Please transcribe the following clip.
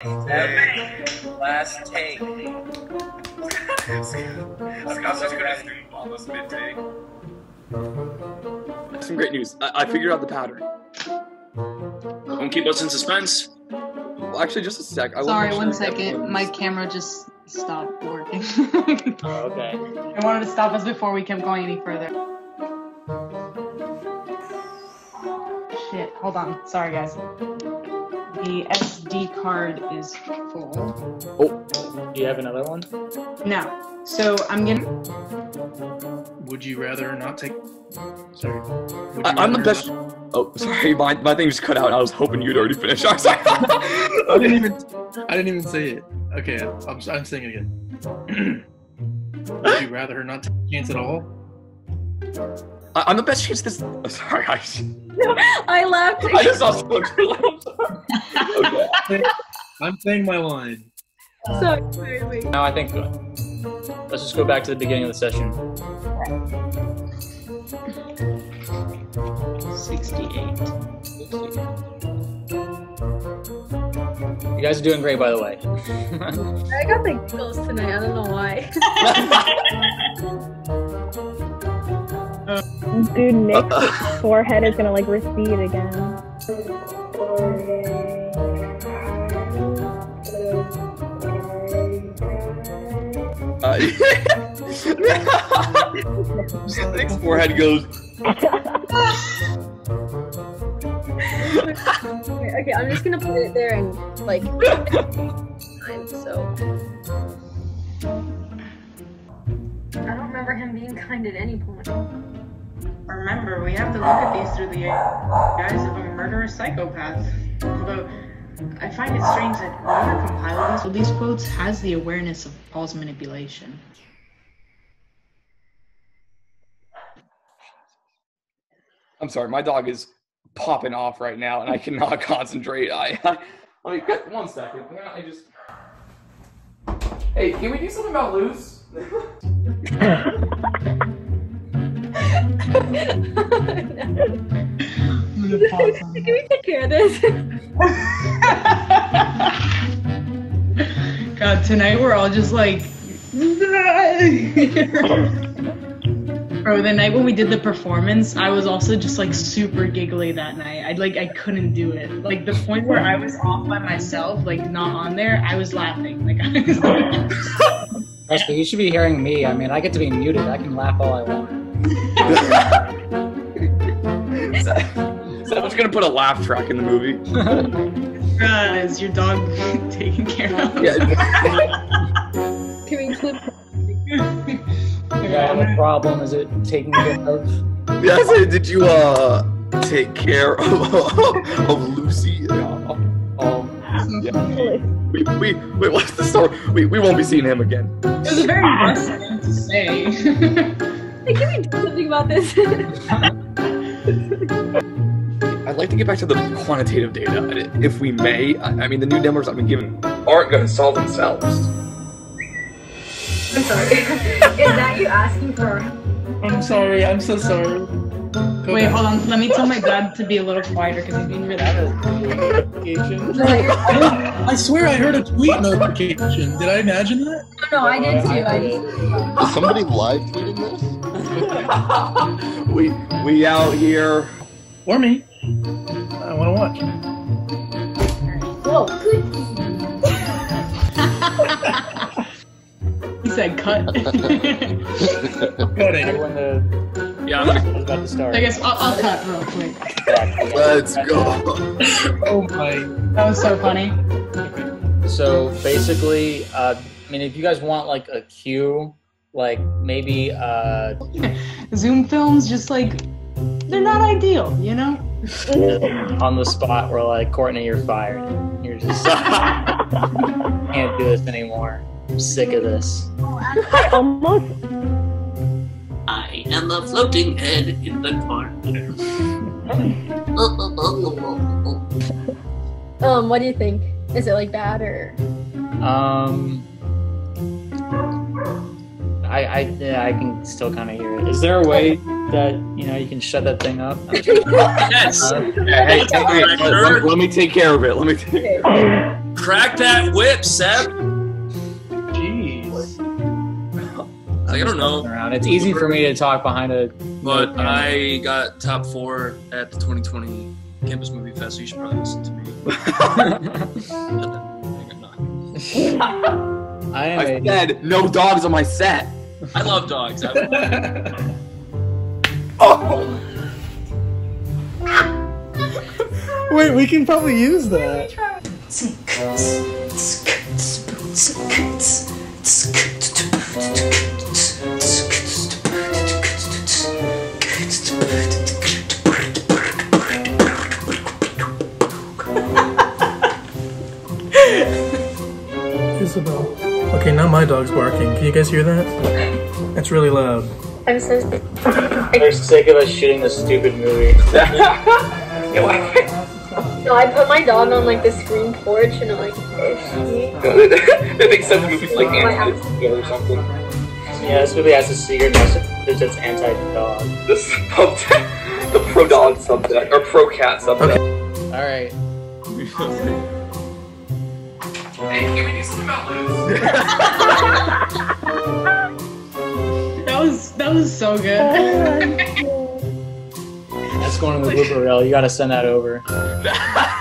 Hey, last take. Scott's just gonna do flawless mid take. Some great news. I, I figured out the pattern. Don't keep us in suspense. Well, actually, just a sec. I Sorry, wanna one make sure I get second. one. My camera just stopped working. Oh, okay. I wanted to stop us before we kept going any further. Shit, hold on. Sorry, guys. The SD card is full. Oh, do you have another one? No. So I'm gonna. Would you rather not take? Sorry. I- I'm the best. not- Oh, sorry, my, my thing just cut out. I was hoping you'd already finish. I'm sorry. I didn't even. I didn't even say it. Okay, I'm, I'm saying it again. Would you rather her not take a chance at all? I, I'm the best chance this. Oh, sorry, I, I laughed. I just saw someone. I'm sorry. Okay. I'm saying my line. Sorry, wait, wait. No, I think good. Let's just go back to the beginning of the session. 68. You guys are doing great, by the way. I got the giggles tonight. I don't know why. Dude, Nick's forehead is gonna like recede again. Uh, Nick's forehead goes. okay, okay, I'm just gonna put it there and like. time, so. I don't remember him being kind at any point. Remember, we have to look at these through the eyes of a murderous psychopath. Although, I find it strange that whoever compiled these, these quotes has the awareness of Paul's manipulation. I'm sorry, my dog is popping off right now, and I cannot concentrate. I, I let me get one second. I just. Hey, can we do something about loose? Can we take care of this? God, tonight we're all just like. Bro, the night when we did the performance, I was also just like super giggly that night. I like I couldn't do it. Like the point where I was off by myself, like not on there, I was laughing. Like I was like, Yes, but you should be hearing me. I mean, I get to be muted. I can laugh all I want. Someone's gonna put a laugh track in the movie. uh, is your dog taken care of? Yeah. Can we include? You got a problem? Is it taking care of? Yeah, I said, did you uh take care of, of Lucy? Yeah. Oh, We, we, wait, what's the story? We, we won't be seeing him again. It was a very nice thing to say. Hey, can we do something about this? I'd like to get back to the quantitative data, if we may. I, I mean, the new numbers I've been given aren't going to solve themselves. I'm sorry. Is that you asking for? I'm sorry. I'm so sorry. Go Wait, back. hold on. Let me tell my dad to be a little quieter because he's being really Notification. I swear I heard a tweet notification. Did I imagine that? No, I did too. I just. Is somebody live tweeting this? we we out here. Or me. I want to watch. Whoa, good. He said cut. Cutting. When the Yeah, I'm was about to start. I guess I'll, I'll cut real quick. let's go. Oh my. That was so funny. So basically, uh, I mean, if you guys want like a cue, like maybe uh, Zoom films just like they're not ideal, you know? on the spot where like Courtney, you're fired. You're just can't do this anymore. I'm sick of this. I almost I am a floating head in the corner. Um, what do you think? Is it like bad or? Um, I I yeah, I can still kind of hear it. Is there a way that you know you can shut that thing up? Yes. Uh, Hey, hey, hey, let, let me take care of it. Let me take. Okay. Crack that whip, Seb. Like, I don't know, Around. It's easy for me to talk behind a. but I got top four at the 2020 Campus Movie Fest, so you should probably listen to me. I am I a, said no dogs on my set. I love dogs. I, Oh. Wait, we can probably use that. Isabel. Okay, now my dog's barking. Can you guys hear that? That's really loud. I'm so they're sick of us shooting this stupid movie. No, I put my dog on like the screen porch and I'm like, is she? they think some movies like oh, My house. or something. Yeah, this movie has a secret message that's anti-dog. This the pro dog subject or pro cat subject. All right. Hey, can we do something about Liz? That was that was so good. Oh That's going to the blooper reel. You got to send that over.